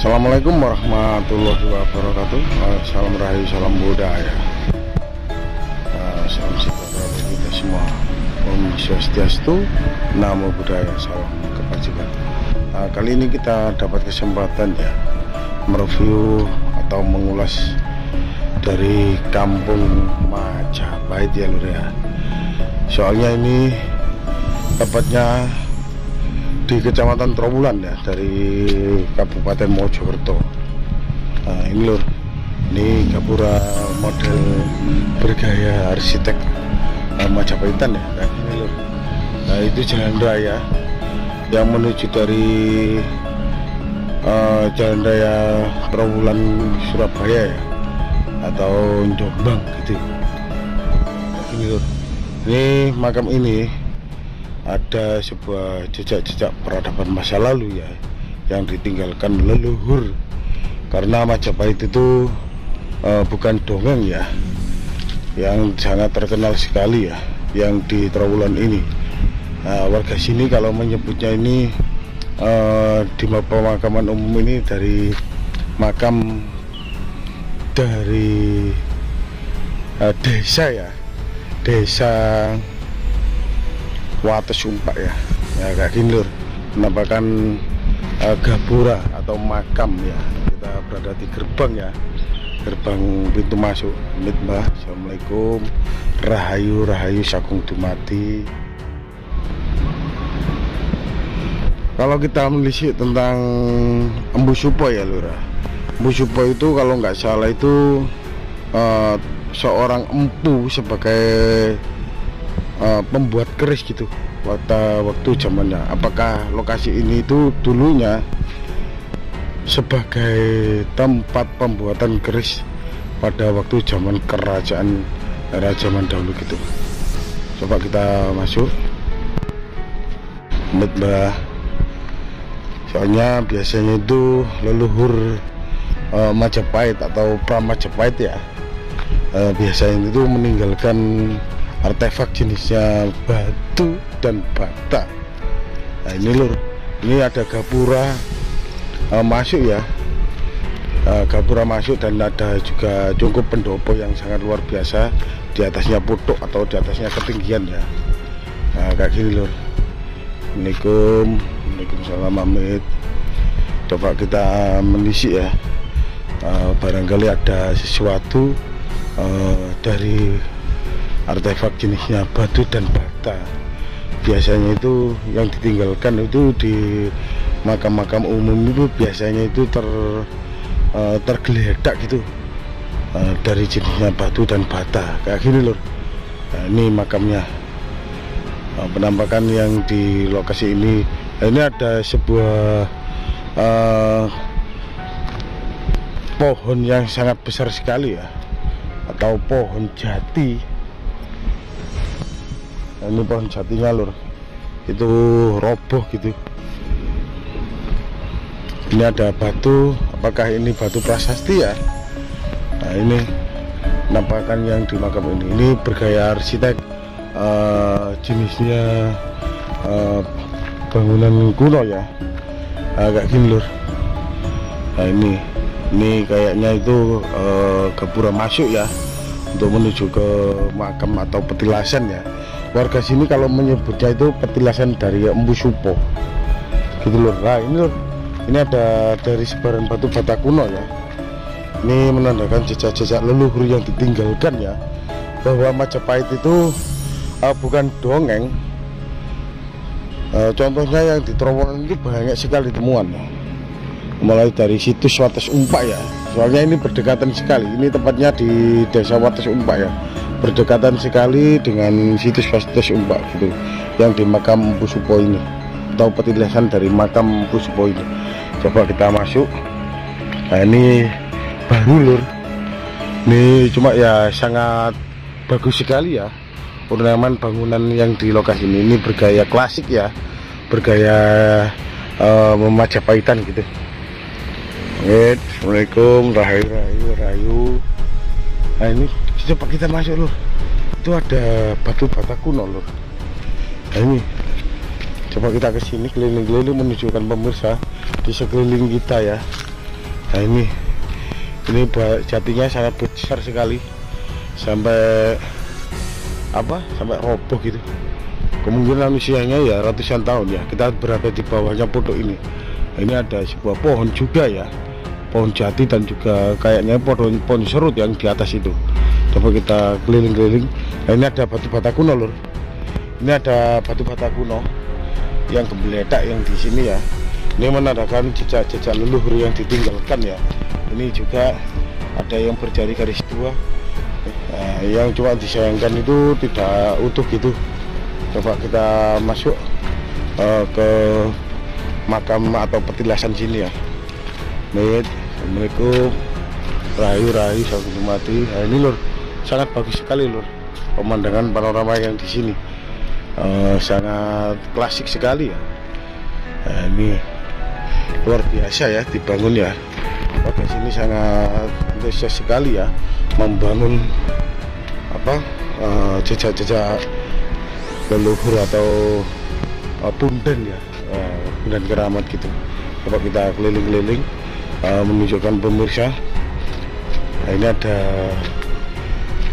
Assalamualaikum warahmatullahi wabarakatuh. Uh, Salam rahayu, salam budaya. Uh, Salam sejahtera bagi kita semua. Om Swastiastu, Namo Buddhaya, salam kebajikan. Uh, Kali ini kita dapat kesempatan ya Mereview atau mengulas Dari kampung Majapahit ya lur ya. Soalnya ini Tepatnya di Kecamatan Trawulan ya dari Kabupaten Mojokerto. Nah, ini lur, ini gapura model bergaya arsitek uh, Majapahitan ya. Nah, ini lur. Nah, itu jalan raya yang menuju dari uh, jalan raya Trawulan Surabaya ya atau Jombang gitu. Ini lur. Ini makam ini ada sebuah jejak-jejak peradaban masa lalu ya yang ditinggalkan leluhur. Karena Majapahit itu uh, bukan dongeng ya yang sangat terkenal sekali ya yang di Trawulan ini. Nah, warga sini kalau menyebutnya ini uh, di pemakaman umum ini dari makam dari uh, desa ya desa Wates Sumpak ya. Ya kayak gini lur menampakkan uh, gapura atau makam ya. Kita berada di gerbang ya. Gerbang pintu masuk. Amit mbah. Assalamualaikum. Rahayu Rahayu Sakung Dumati kalau kita menelisik tentang Embu Supo ya lurah. Embu Supo itu kalau nggak salah itu uh, seorang empu sebagai pembuat keris gitu. Waktu waktu zamannya. Apakah lokasi ini itu dulunya sebagai tempat pembuatan keris pada waktu zaman kerajaan era zaman dahulu gitu? Coba kita masuk. Mbah soalnya biasanya itu leluhur uh, Majapahit atau pra Majapahit ya. Uh, biasanya itu meninggalkan artefak jenisnya batu dan bata. Nah ini lur ini ada gapura uh, masuk ya. Uh, gapura masuk dan ada juga cukup pendopo yang sangat luar biasa di atasnya putuk atau di atasnya ketinggian ya. Nah kayak gini lur. Assalamualaikum Waalaikumsalam Amit coba kita menisik ya. Uh, barangkali ada sesuatu uh, dari artefak jenisnya batu dan bata. Biasanya itu yang ditinggalkan itu di makam-makam umum itu biasanya itu ter uh, tergeledak gitu. Uh, dari jenisnya batu dan bata. Kayak gini lor nah, ini makamnya. Uh, penampakan yang di lokasi ini. Nah, ini ada sebuah uh, pohon yang sangat besar sekali ya. Atau pohon jati ini pohon jatinya lur itu roboh gitu. Ini ada batu. Apakah ini batu prasasti ya? Nah ini nampakkan yang di makam ini. Ini bergaya arsitek uh, jenisnya uh, bangunan kuno ya. Agak gini lur. Nah ini ini kayaknya itu uh, gapura masuk ya untuk menuju ke makam atau petilasan ya warga sini kalau menyebutnya itu petilasan dari Embu Supo. Gitu loh. Nah ini loh. Ini ada dari sebaran batu bata kuno ya. Ini menandakan jejak-jejak leluhur yang ditinggalkan ya bahwa Majapahit itu uh, bukan dongeng. Uh, contohnya yang di Trowongan itu banyak sekali temuan ya. Mulai dari situs Wates Umpak ya. Soalnya ini berdekatan sekali. Ini tempatnya di desa Wates Umpak ya berdekatan sekali dengan situs Wates Umpak gitu yang di makam Pusupo ini. Atau petilasan dari makam Pusupo ini. Coba kita masuk. Nah ini baru lur. Ini cuma ya sangat bagus sekali ya ornamen bangunan yang di lokasi ini. Ini bergaya klasik ya bergaya uh, gitu. Assalamualaikum, rahayu, rahayu, rahayu. Nah ini coba kita masuk loh. Itu ada batu bata kuno loh. Nah ini. Coba kita ke sini keliling-keliling menunjukkan pemirsa di sekeliling kita ya. nah ini. Ini jatinya sangat besar sekali. Sampai apa? Sampai roboh gitu. Kemungkinan usianya ya ratusan tahun ya. Kita berada di bawahnya pondok ini. Ini ada sebuah pohon juga ya. Pohon jati dan juga kayaknya pohon pohon serut yang di atas itu coba kita keliling-keliling. Nah, ini ada batu bata kuno lur. Ini ada batu bata kuno yang gembledak yang di sini ya. Ini menandakan jejak-jejak leluhur yang ditinggalkan ya. Ini juga ada yang berjari garis dua nah, yang cuma disayangkan itu tidak utuh gitu. Coba kita masuk uh, ke makam atau petilasan sini ya. Assalamualaikum. Rayu Rayu Sahabat mati nah, ini lur sangat bagus sekali lur. Pemandangan panorama yang di sini uh, sangat klasik sekali ya. Nah, ini luar biasa ya dibangun ya. Warga sini sangat antusias sekali ya membangun apa eh, jejak-jejak uh, leluhur atau uh, punden ya uh, punden keramat gitu. Coba kita keliling-keliling uh, menunjukkan pemirsa. Nah, ini ada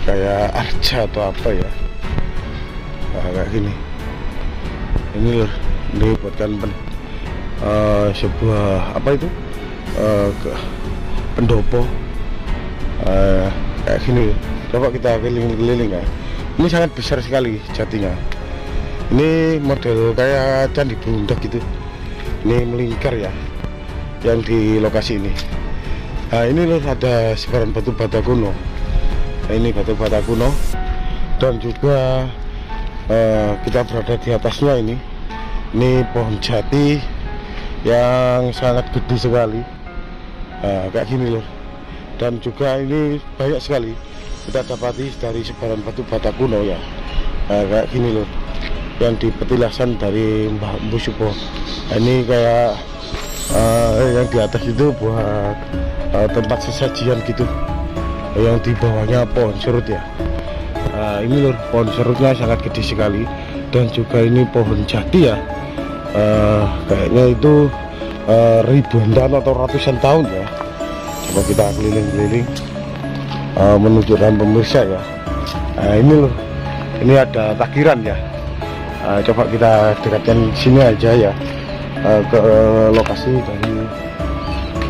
kayak arca atau apa ya. Nah, kayak gini. Ini loh ini buatkan pen, uh, sebuah apa itu? Uh, ke, pendopo. Uh, kayak gini coba kita keliling-keliling ya. Ini sangat besar sekali jatinya. Ini model kayak candi bundak gitu. Ini melingkar ya yang di lokasi ini. Nah ini loh ada sebaran batu bata kuno ini batu bata kuno. Dan juga uh, kita berada di atasnya ini. Ini pohon jati yang sangat gede sekali. Nah, kayak gini loh. Dan juga ini banyak sekali. Kita dapati dari sebaran batu bata kuno ya. Nah, kayak gini loh. Yang di petilasan dari Mbah Mbusupo nah, ini kayak uh, yang di atas itu buat uh, tempat sesajian gitu yang di bawahnya pohon serut ya. Uh, ini lur pohon serutnya sangat gede sekali. Dan juga ini pohon jati ya. Uh, kayaknya itu uh, ribuan tahun atau ratusan tahun ya. Coba kita keliling-keliling uh, menunjukkan pemirsa ya. Nah, ini loh ini ada takiran ya. Uh, coba kita dekatkan sini aja ya. Ke lokasi dari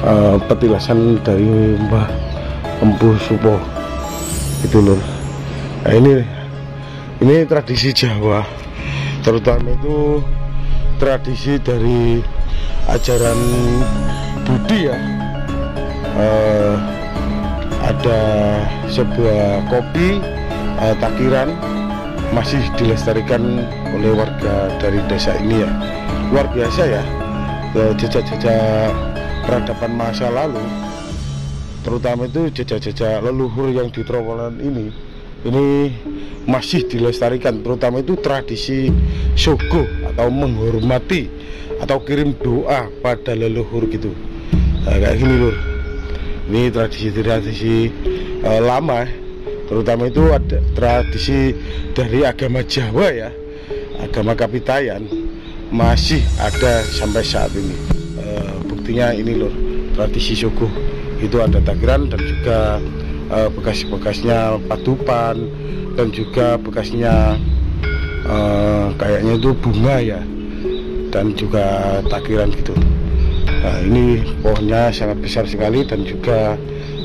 uh, petilasan dari Mbah Empu Supo. Itu lur nah ini ini tradisi Jawa. Terutama itu tradisi dari ajaran Budi ya. Uh, ada sebuah kopi uh, takiran masih dilestarikan oleh warga dari desa ini ya. Luar biasa ya jejak-jejak peradaban masa lalu terutama itu jejak-jejak leluhur yang di terowongan ini ini masih dilestarikan terutama itu tradisi sogo atau menghormati atau kirim doa pada leluhur gitu. Nah, kayak gini lur. Ini tradisi-tradisi uh, lama terutama itu ada tradisi dari agama Jawa ya agama Kapitayan masih ada sampai saat ini. E, buktinya ini loh tradisi suku itu ada tagiran dan juga e, bekas-bekasnya patupan dan juga bekasnya e, kayaknya itu bunga ya dan juga takiran gitu. Nah, ini pohonnya sangat besar sekali dan juga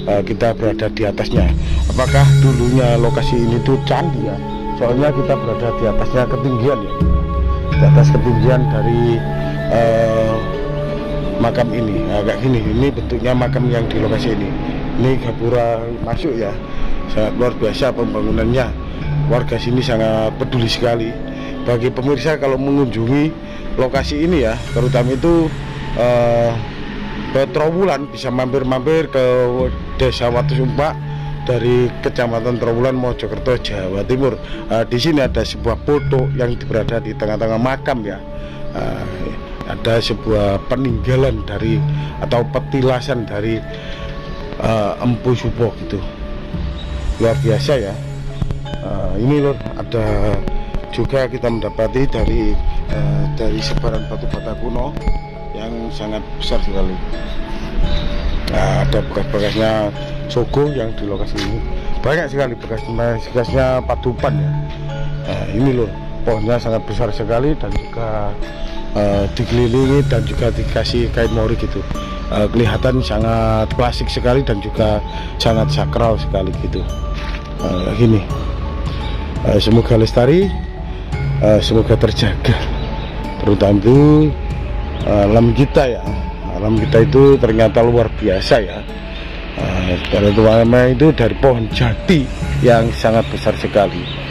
e, kita berada di atasnya. Apakah dulunya lokasi ini tuh candi ya? Soalnya kita berada di atasnya ketinggian ya. Di atas ketinggian dari uh, makam ini. Nah, kayak gini ini bentuknya makam yang di lokasi ini. Ini gapura masuk ya. Sangat luar biasa pembangunannya. Warga sini sangat peduli sekali. Bagi pemirsa kalau mengunjungi lokasi ini ya terutama itu Trawulan bisa mampir-mampir ke desa Watu Sumpak dari Kecamatan Trawulan Mojokerto Jawa Timur. Uh, di sini ada sebuah foto yang berada di tengah-tengah makam ya. Uh, ada sebuah peninggalan dari atau petilasan dari uh, Empu Supo gitu. Luar biasa ya. Uh, ini loh ada juga kita mendapati dari uh, dari sebaran batu bata kuno yang sangat besar sekali. nah, ada bekas-bekasnya Sogo yang di lokasi ini banyak sekali bekas-bekasnya Patupan ya nah, ini loh pohonnya sangat besar sekali dan juga uh, dikelilingi dan juga dikasih kain mori gitu. Uh, kelihatan sangat klasik sekali dan juga sangat sakral sekali gitu. Uh, gini. Uh, semoga lestari uh, semoga terjaga. Terutama itu uh, alam kita ya. Alam kita itu ternyata luar biasa ya. Uh, terutama itu dari pohon jati yang sangat besar sekali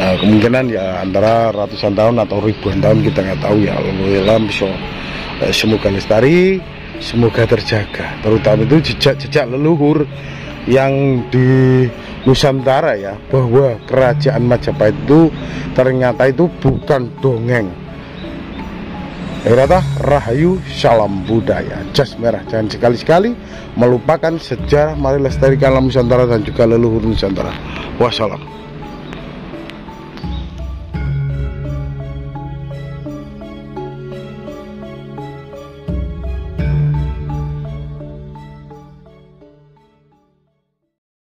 uh, kemungkinan ya antara ratusan tahun atau ribuan tahun kita nggak tahu ya. Allah so uh, semoga lestari semoga terjaga. Terutama itu jejak-jejak leluhur yang di Nusantara ya bahwa kerajaan Majapahit itu ternyata itu bukan dongeng. Rata Rahayu Salam Budaya. Jas Merah Jangan sekali-sekali melupakan sejarah Mari lestarikan Nusantara dan juga leluhur Nusantara. Wassalam